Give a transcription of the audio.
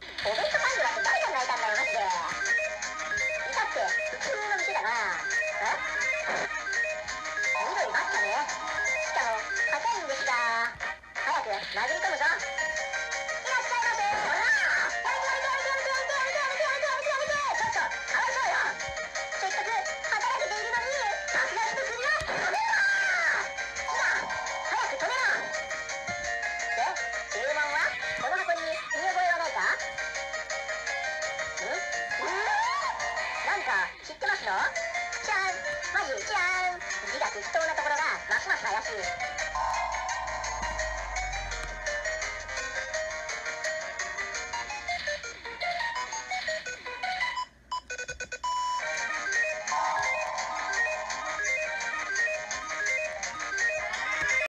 お弁当パングラって誰が泣いたんだよマジでいたって普通の店だな。え？緑ばっかねしかも高いんですが早く殴り込知ってますの？じゃん。マジじゃん。字が適当なところがますます怪しい。